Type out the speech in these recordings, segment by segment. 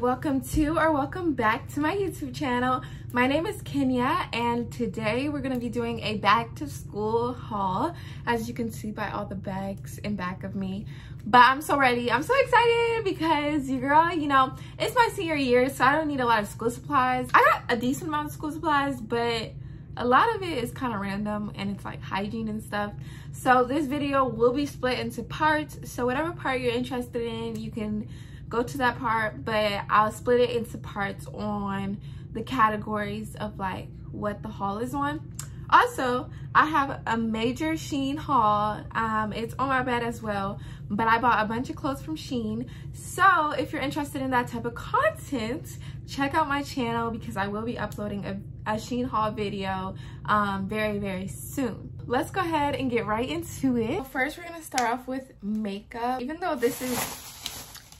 welcome to or welcome back to my YouTube channel. My name is Khenya and today we're going to be doing a back to school haul as you can see by all the bags in back of me. But I'm so ready. I'm so excited because you girl, you know, it's my senior year so I don't need a lot of school supplies. I got a decent amount of school supplies but a lot of it is kind of random and it's like hygiene and stuff so this video will be split into parts so whatever part you're interested in you can go to that part but i'll split it into parts on the categories of like what the haul is on. Also i have a major shein haul. Um it's on my bed as well but i bought a bunch of clothes from shein so if you're interested in that type of content check out my channel because i will be uploading a, a shein haul video um very very soon. Let's go ahead and get right into it. First we're gonna start off with makeup. Even though this is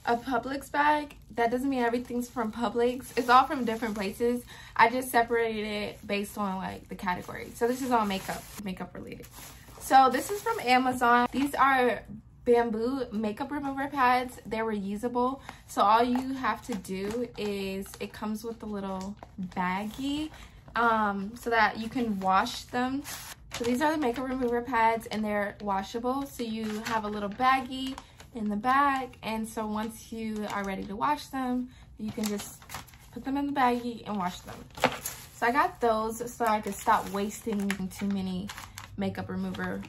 a Publix bag, that doesn't mean everything's from Publix. It's all from different places. I just separated it based on like the category. So this is all makeup, makeup related. So this is from Amazon. These are bamboo makeup remover pads. They're reusable. So all you have to do is it comes with a little baggie um, so that you can wash them. So these are the makeup remover pads and they're washable. So you have a little baggie in the bag and so once you are ready to wash them you can just put them in the baggie and wash them. So i got those so i could stop wasting too many makeup remover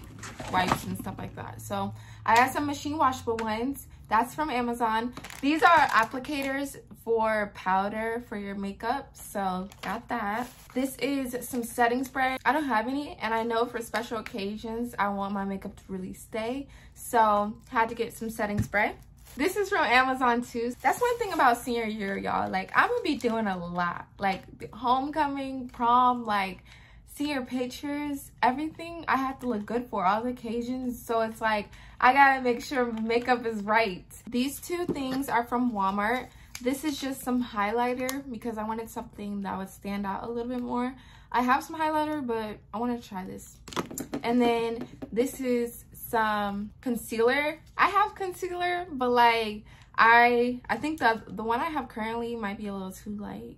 wipes and stuff like that. So i got some machine washable ones that's from amazon. These are applicators for powder for your makeup so got that. This is some setting spray. I don't have any and i know for special occasions i want my makeup to really stay so had to get some setting spray. This is from amazon too. That's one thing about senior year y'all. Like i'm gonna be doing a lot. Like homecoming prom like senior pictures everything i have to look good for all the occasions so it's like i gotta make sure makeup is right these two things are from walmart this is just some highlighter because I wanted something that would stand out a little bit more. I have some highlighter, but I want to try this. And then this is some concealer. I have concealer, but like I I think that the one I have currently might be a little too light.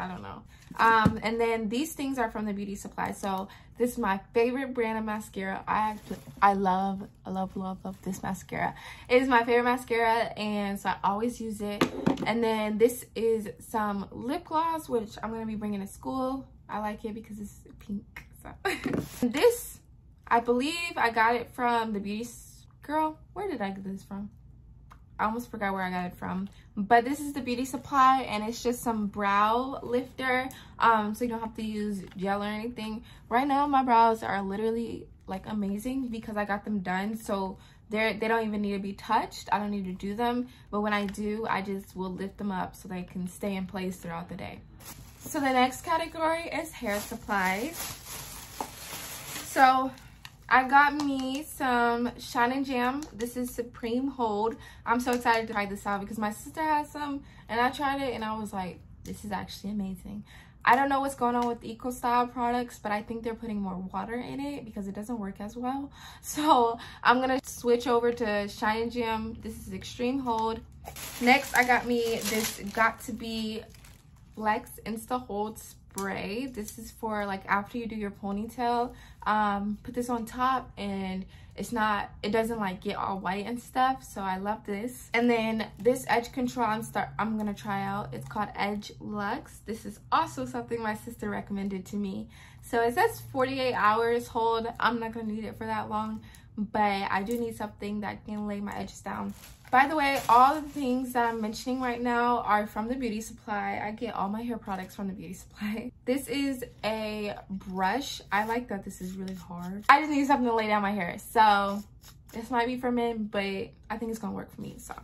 I don't know. Um, and then these things are from the beauty supply. So this is my favorite brand of mascara. I I love, I love, love, love this mascara. It is my favorite mascara and so I always use it. And then this is some lip gloss, which I'm going to be bringing to school. I like it because it's pink. So this, I believe I got it from the beauty girl. Where did I get this from? I almost forgot where I got it from. But this is the beauty supply and it's just some brow lifter. Um, so you don't have to use gel or anything. Right now my brows are literally like amazing because I got them done. So they're they don't even need to be touched. I don't need to do them. But when I do, I just will lift them up so they can stay in place throughout the day. So the next category is hair supplies. So I got me some Shine 'n Jam. This is Supreme Hold. I'm so excited to try this out because my sister has some and I tried it and I was like, this is actually amazing. I don't know what's going on with Eco Style products, but I think they're putting more water in it because it doesn't work as well. So I'm going to switch over to Shine 'n Jam. This is Extreme Hold. Next, I got me this Got2b Flex Insta Hold spray. This is for like after you do your ponytail. Um, put this on top and it's not, it doesn't like get all white and stuff. So I love this. And then this edge control I'm start, I'm gonna try out. It's called Edge Luxe. This is also something my sister recommended to me. So it says 48 hours hold. I'm not gonna need it for that long, but I do need something that can lay my edges down. By the way, all the things that I'm mentioning right now are from the beauty supply. I get all my hair products from the beauty supply. This is a brush. I like that this is really hard. I just need something to lay down my hair. So this might be for men, but I think it's gonna work for me, so.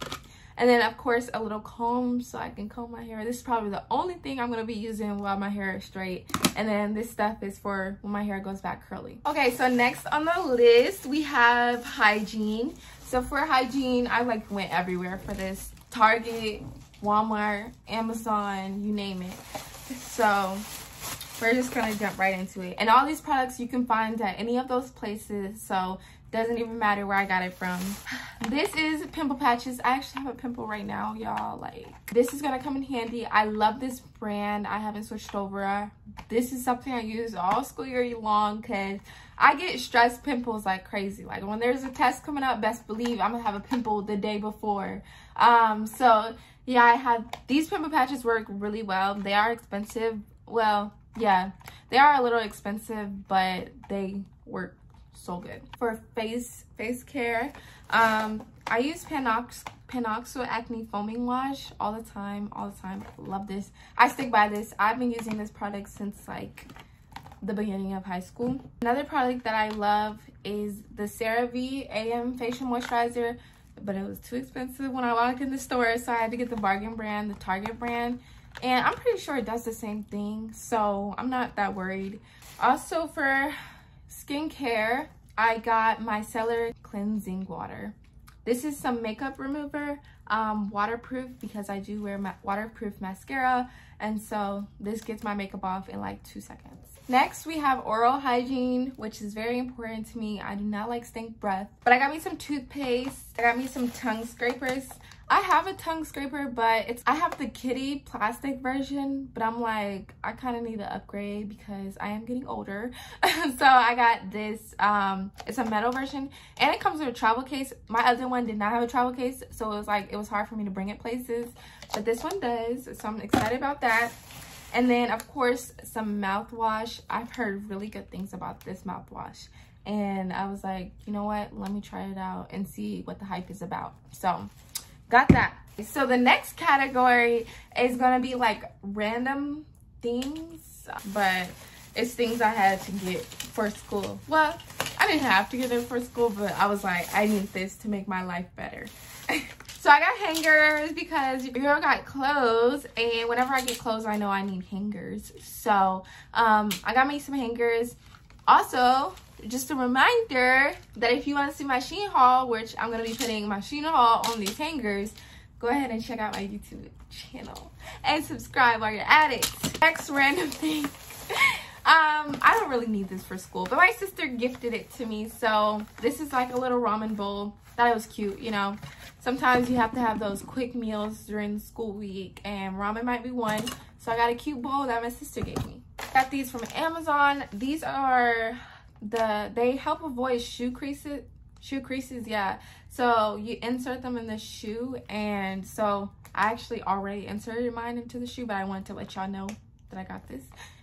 And then of course a little comb so I can comb my hair. This is probably the only thing I'm gonna be using while my hair is straight. And then this stuff is for when my hair goes back curly. Okay, so next on the list we have hygiene. So for hygiene, I like went everywhere for this. Target, Walmart, Amazon, you name it. So we're just gonna jump right into it. And all these products you can find at any of those places. So doesn't even matter where I got it from. This is pimple patches. I actually have a pimple right now, y'all. Like, this is gonna come in handy. I love this brand. I haven't switched over. This is something I use all school year long because I get stress pimples like crazy. Like, when there's a test coming up, best believe I'm gonna have a pimple the day before. Um, so, yeah, I have these pimple patches work really well. They are expensive. Well, yeah, they are a little expensive, but they work so good. For face face care, um, I use Panox Panoxyl Acne Foaming Wash all the time, all the time. Love this. I stick by this. I've been using this product since like the beginning of high school. Another product that I love is the CeraVe AM Facial Moisturizer, but it was too expensive when I walked in the store, so I had to get the bargain brand, the Target brand. And I'm pretty sure it does the same thing, so I'm not that worried. Also for skincare, I got micellar cleansing water. This is some makeup remover, um, waterproof because I do wear waterproof mascara. And so this gets my makeup off in like two seconds. Next, we have oral hygiene, which is very important to me. I do not like stink breath. But I got me some toothpaste. I got me some tongue scrapers. I have a tongue scraper, but it's I have the kitty plastic version, but I'm like, I kind of need to upgrade because I am getting older. so I got this, um, it's a metal version and it comes with a travel case. My other one did not have a travel case, so it was like, it was hard for me to bring it places, but this one does. So I'm excited about that. And then of course, some mouthwash. I've heard really good things about this mouthwash and I was like, you know what, let me try it out and see what the hype is about. So got that. So the next category is gonna be like random things, but it's things I had to get for school. Well, I didn't have to get it for school, but I was like, I need this to make my life better. so I got hangers because you girl got clothes and whenever I get clothes, I know I need hangers. So um, I got me some hangers. Also, just a reminder that if you want to see my Shein haul, which I'm going to be putting my Shein haul on these hangers, go ahead and check out my YouTube channel and subscribe while you're at it. Next random thing. um, I don't really need this for school, but my sister gifted it to me. So this is like a little ramen bowl. It was cute, you know. Sometimes you have to have those quick meals during school week and ramen might be one. So I got a cute bowl that my sister gave me. Got these from Amazon. These are the they help avoid shoe creases shoe creases yeah. So you insert them in the shoe and so i actually already inserted mine into the shoe but i wanted to let y'all know that i got this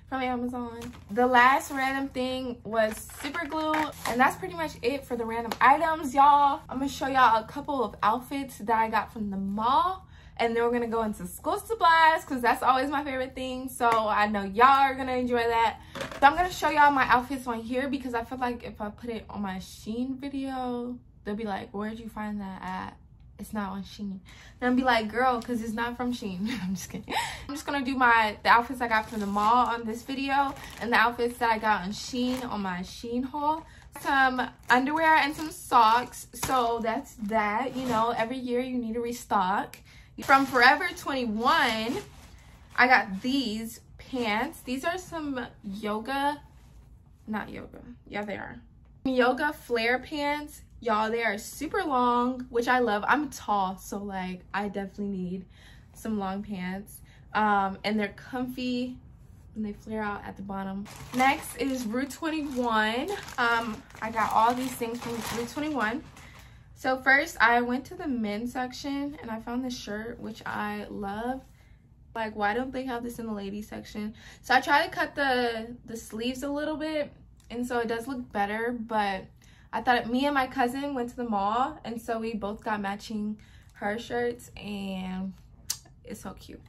from amazon. The last random thing was super glue and that's pretty much it for the random items y'all. I'm gonna show y'all a couple of outfits that i got from the mall and then we're gonna go into school supplies because that's always my favorite thing so i know y'all are gonna enjoy that so i'm gonna show y'all my outfits on here because i feel like if i put it on my Shein video they'll be like where'd you find that at it's not on Shein. And I'll be like, girl, because it's not from Shein. I'm just kidding. I'm just to do my the outfits I got from the mall on this video and the outfits that I got on Shein on my Shein haul. Some underwear and some socks. So that's that. You know, every year you need to restock. From Forever 21, I got these pants. These are some yoga, not yoga. Yeah, they are. Yoga flare pants. Y'all, they are super long, which I love. I'm tall, so like I definitely need some long pants. Um, and they're comfy and they flare out at the bottom. Next is Rue 21. Um, I got all these things from Rue 21. So first I went to the men's section and I found this shirt, which I love. Like, why don't they have this in the ladies section? So I tried to cut the, the sleeves a little bit and so it does look better, but I thought me and my cousin went to the mall and so we both got matching her shirts and it's so cute.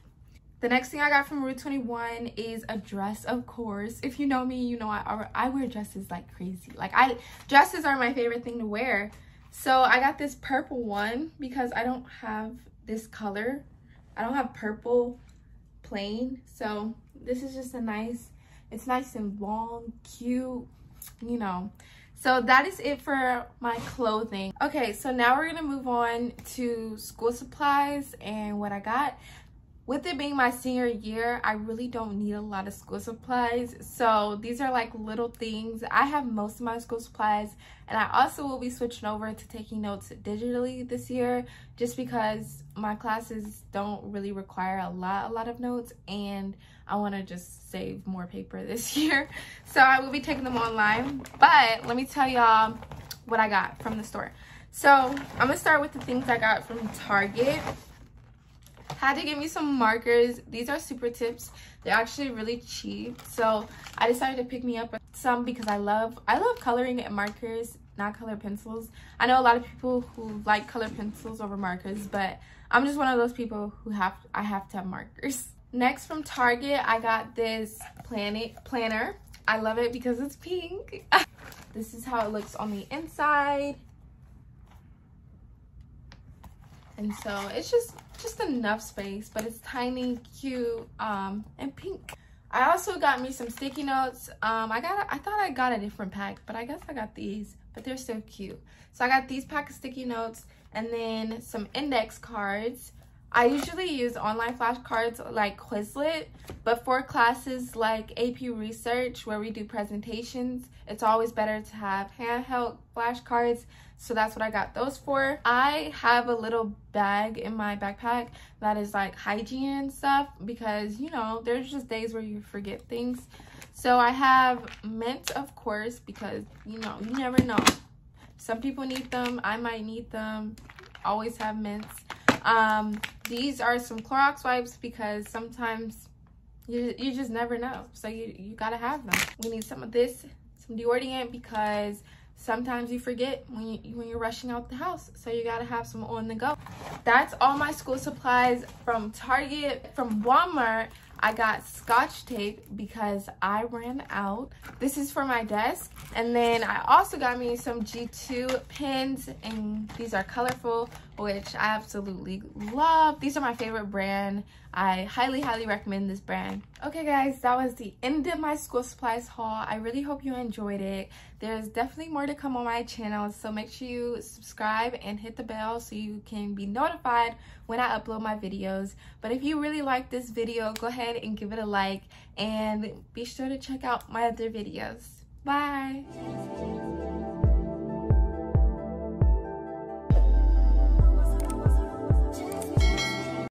The next thing I got from Rue 21 is a dress, of course. If you know me, you know I, I wear dresses like crazy. Like, I dresses are my favorite thing to wear. So I got this purple one because I don't have this color. I don't have purple plain. So this is just a nice, it's nice and long, cute, you know. So that is it for my clothing. Okay, so now we're gonna move on to school supplies and what I got. With it being my senior year, I really don't need a lot of school supplies. So these are like little things. I have most of my school supplies and I also will be switching over to taking notes digitally this year just because my classes don't really require a lot, a lot of notes and I want to just save more paper this year. So I will be taking them online. But let me tell y'all what I got from the store. So I'm to start with the things I got from Target had to get me some markers. These are super tips. They're actually really cheap. So i decided to pick me up some because i love i love coloring and markers not color pencils. I know a lot of people who like color pencils over markers but i'm just one of those people who have i have to have markers. Next from target i got this planet planner. I love it because it's pink. This is how it looks on the inside. And so it's just just enough space but it's tiny cute um and pink. I also got me some sticky notes. Um i got i thought i got a different pack but i guess i got these but they're so cute. So i got these pack of sticky notes and then some index cards I usually use online flashcards like Quizlet, but for classes like AP Research where we do presentations, it's always better to have handheld flashcards. So that's what I got those for. I have a little bag in my backpack that is like hygiene stuff because, you know, there's just days where you forget things. So I have mint, of course, because, you know, you never know. Some people need them. I might need them. Always have mints. Um, these are some Clorox wipes because sometimes you, you just never know. So you, you gotta have them. We need some of this, some deodorant because sometimes you forget when, you, when you're rushing out the house. So you gotta have some on the go. That's all my school supplies from Target. From Walmart, I got scotch tape because I ran out. This is for my desk. And then I also got me some G2 pens and these are colorful, which I absolutely love. These are my favorite brand. I highly, highly recommend this brand. Okay guys, that was the end of my school supplies haul. I really hope you enjoyed it. There's definitely more to come on my channel, so make sure you subscribe and hit the bell so you can be notified when I upload my videos. But if you really like this video, go ahead and give it a like and be sure to check out my other videos. Bye!